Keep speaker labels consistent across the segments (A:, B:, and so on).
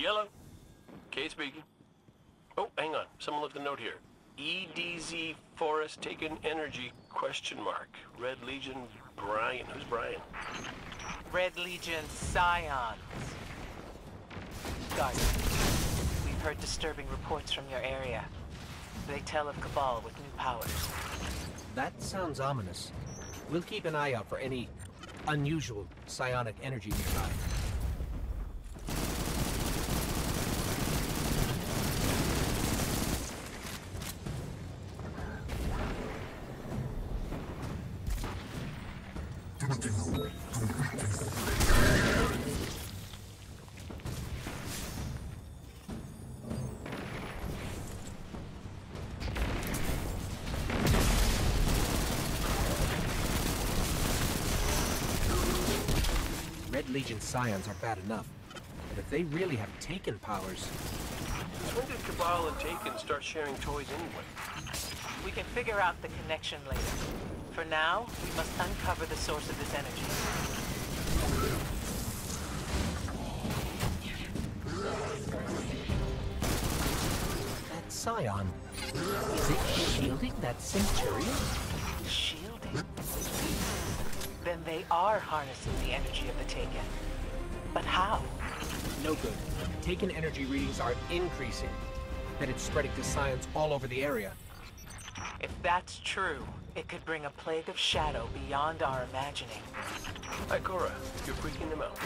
A: Yellow. Cayde speaking. Oh, hang on. Someone left a note here. EDZ Forest Taken Energy question mark. Red Legion Brian. Who's Brian?
B: Red Legion Scions. Guardian, we've heard disturbing reports from your area. They tell of Cabal with new powers.
C: That sounds ominous. We'll keep an eye out for any unusual psionic energy nearby. Red Legion Scions are bad enough. But if they really have taken powers,
A: When did Cabal and Taken start sharing toys anyway?
B: We can figure out the connection later. For now, we must uncover the source of this energy.
C: that Scion, is it shielding that Centurion?
B: Shielding? Then they are harnessing the energy of the Taken. But how?
C: No good. Taken energy readings are increasing. That it's spreading to Scions all over the area.
B: If that's true, it could bring a plague of shadow beyond our imagining.
A: Ikora. You're freaking them out.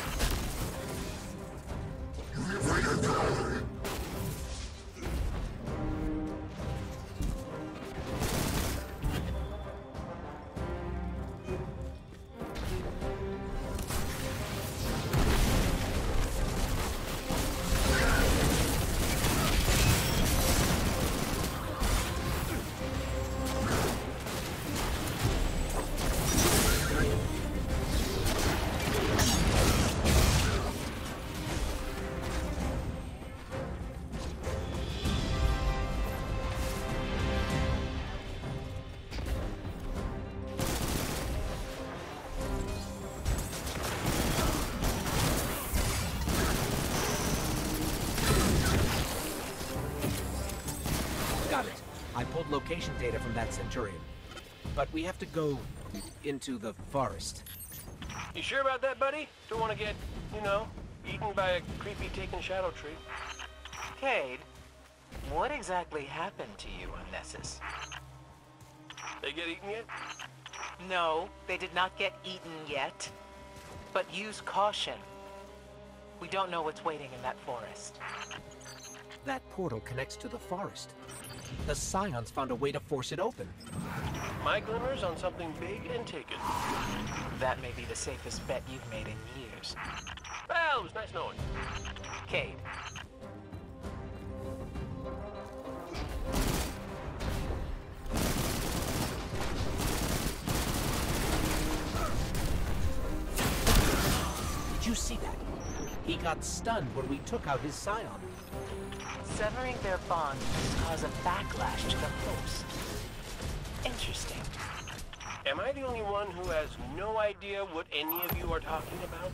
C: Pulled location data from that Centurion. But we have to go into the forest.
A: You sure about that, buddy? Don't want to get, you know, eaten by a creepy Taken shadow tree.
B: Cayde, what exactly happened to you on Nessus?
A: They get eaten yet?
B: No, they did not get eaten yet. But use caution. We don't know what's waiting in that forest.
C: That portal connects to the forest. The Scions found a way to force it open.
A: My glimmers on something big and Taken.
B: That may be the safest bet you've made in years.
A: Well, it was nice knowing.
C: Cayde, got stunned when we took out his Scion.
B: severing their bond must cause a backlash to the host. Interesting.
A: Am I the only one who has no idea what any of you are talking about?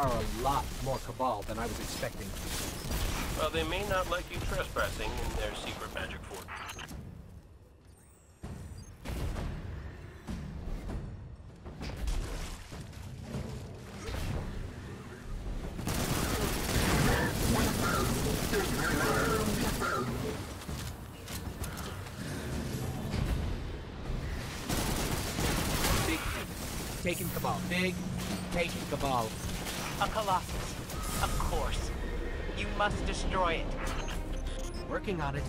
C: Are a lot more Cabal than I was expecting.
A: Well, they may not like you trespassing in their secret magic fort.
C: Big Taken Cabal. Big Taken Cabal.
B: A Colossus. Of course. You must destroy it.
C: Working on it.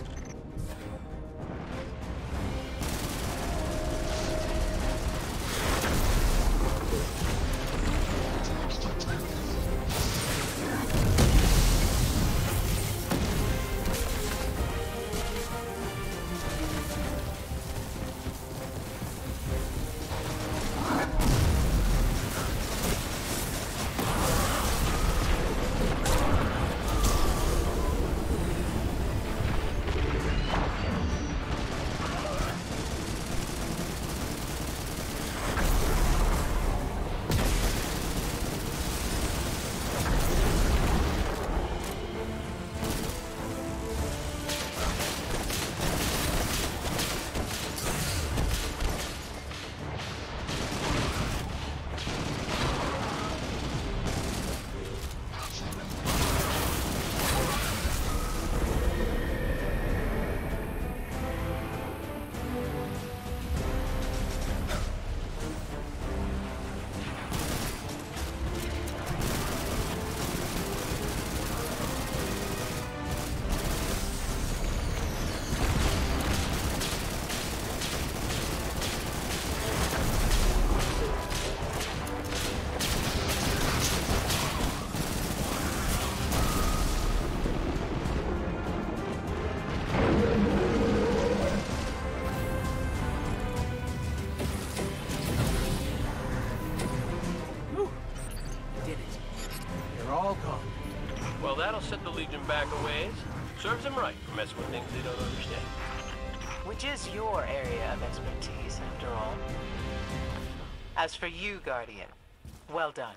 A: Set the Legion back a ways. Serves them right for messing with things they don't understand.
B: Which is your area of expertise, after all. As for you, Guardian, well done.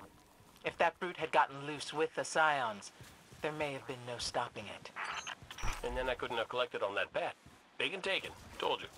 B: If that brute had gotten loose with the Scions, there may have been no stopping it.
A: And then I couldn't have collected on that bat. Big and taken. Told you.